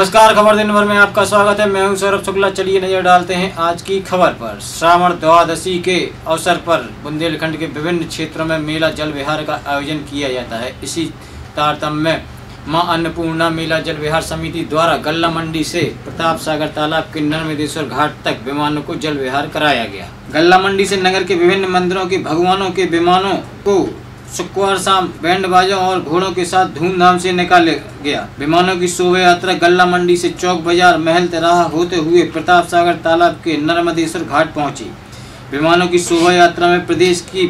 नमस्कार, खबर दिन भर में आपका स्वागत है। मैं हूँ सौरभ शुक्ला। चलिए नज़र डालते हैं आज की खबर पर। श्रावण द्वादशी के अवसर पर बुंदेलखंड के विभिन्न क्षेत्रों में मेला जल विहार का आयोजन किया जाता है। इसी तारतम्य में माँ अन्नपूर्णा मेला जल विहार समिति द्वारा गल्ला मंडी से प्रताप सागर तालाब के नर्मदेश्वर घाट तक विमानों को जल विहार कराया गया। गल्ला मंडी से नगर के विभिन्न मंदिरों के भगवानों के विमानों को शुक्रवार शाम बैंड बाजों और घोड़ों के साथ धूमधाम से निकाला गया। विमानों की शोभा यात्रा गल्ला मंडी से चौक बाज़ार महल तिराहा होते हुए प्रताप सागर तालाब के नर्मदेश्वर घाट पहुँची। विमानों की शोभा यात्रा में प्रदेश की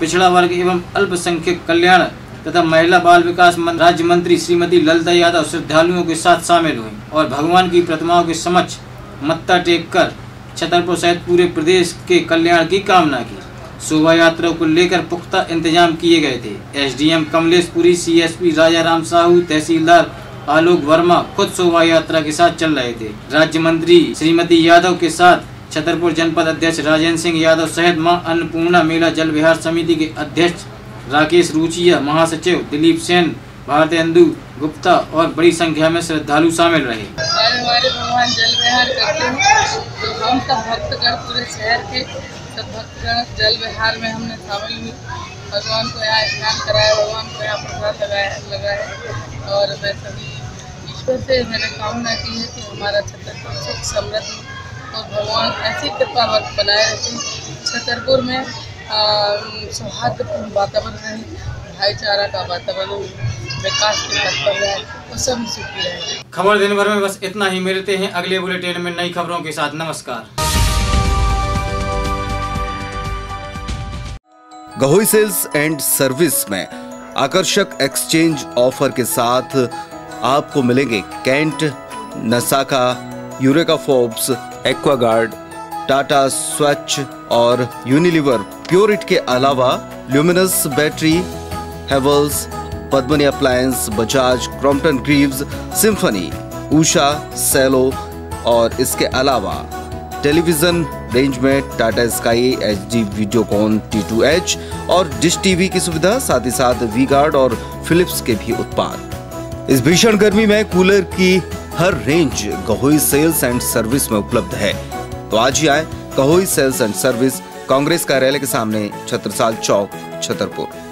पिछड़ा वर्ग एवं अल्पसंख्यक कल्याण तथा महिला बाल विकास राज्य मंत्री श्रीमती ललिता यादव श्रद्धालुओं के साथ शामिल हुई और भगवान की प्रतिमाओं के समक्ष मत्था टेक कर छतरपुर सहित पूरे प्रदेश के कल्याण की कामना की। शोभा यात्रा को लेकर पुख्ता इंतज़ाम किए गए थे। एसडीएम कमलेश पुरी सीएसपी राजा राम साहू, तहसीलदार आलोक वर्मा खुद शोभा यात्रा के साथ चल रहे थे। राज्य मंत्री श्रीमती यादव के साथ छतरपुर जनपद अध्यक्ष राजेंद्र सिंह यादव सहित माँ अन्नपूर्णा मेला, जल विहार समिति के अध्यक्ष राकेश रुचिया, महासचिव दिलीप सेन भारतेंदु गुप्ता और बड़ी संख्या में श्रद्धालु शामिल रहे। हमारे भगवान जल विहार करते हैं तो हम सब भक्तगण पूरे शहर के सब भक्तगण जल विहार में हमने शामिल हुई भगवान को यहाँ स्नान कराया, भगवान को यहाँ प्रसाद लगाया लगाया। और मैं सभी ईश्वर से मैंने कामना की है कि हमारा छतरपुर सुख समृद्ध और भगवान ऐसी कृपा वक्त बनाए रखें, छतरपुर में सौहार्दपूर्ण वातावरण रहे, भाईचारा का वातावरण विकास के पथ पर रहे और सभी सुखी रहे। खबर दिन भर में बस इतना ही। मिलते हैं अगले बुलेटिन में नई खबरों के साथ। नमस्कार। गहोई सेल्स एंड सर्विस में आकर्षक एक्सचेंज ऑफ़र के साथ आपको मिलेंगे Kent, Nasaka, Eureka Forbes Aquaguard Tata Swach और यूनिलीवर। प्योरिट के अलावा Luminous battery, Havells, Padmini appliance, Bajaj, Crompton Greaves, Symphony, Usha, Cello और इसके अलावा टेलीविज़न रेंज में Tata Sky H D Videocon, T two H और डिश टीवी की सुविधा, साथ ही साथ वी गार्ड और फिलिप्स के भी उत्पाद। इस भीषण गर्मी में कूलर की हर range Gahoi sales and service में उपलब्ध है। तो आज ही आए Gahoi sales and service, Congress कार्यालय के सामने, छत्रसाल चौक, छतरपुर।